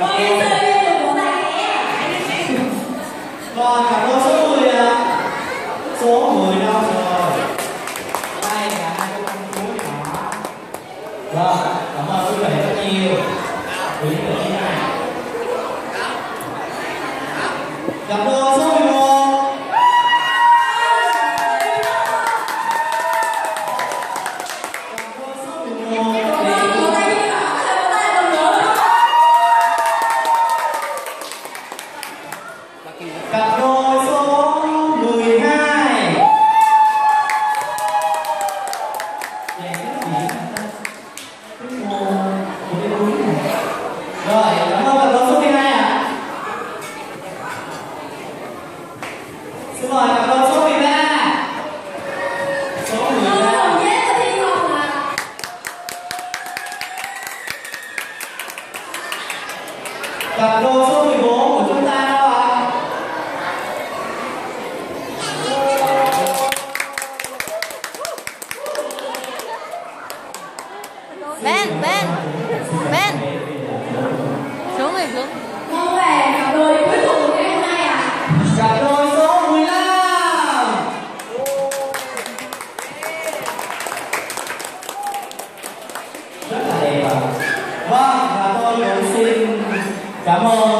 Và cảm ơn số 10 ạ. Số 10 đâu rồi? Đây là hai cô con cuối nhỏ. Vâng, cảm ơn quý vị rất nhiều. Quý vị Dạ, cái gì? Cái mô của cái cuối này. Rồi, cảm ơn số 12 ạ Xin mời cặp đôi số 13 Số 13 còn không ạ? Cặp đôi số 14 Ben, Ben, Ben. Xuống rồi xuống. Vâng, về cặp đôi cuối cùng của ngày hôm nay ạ. Cặp đôi số 15 Rất là đẹp ạ Vâng, và tôi cũng xin cảm ơn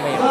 homemade.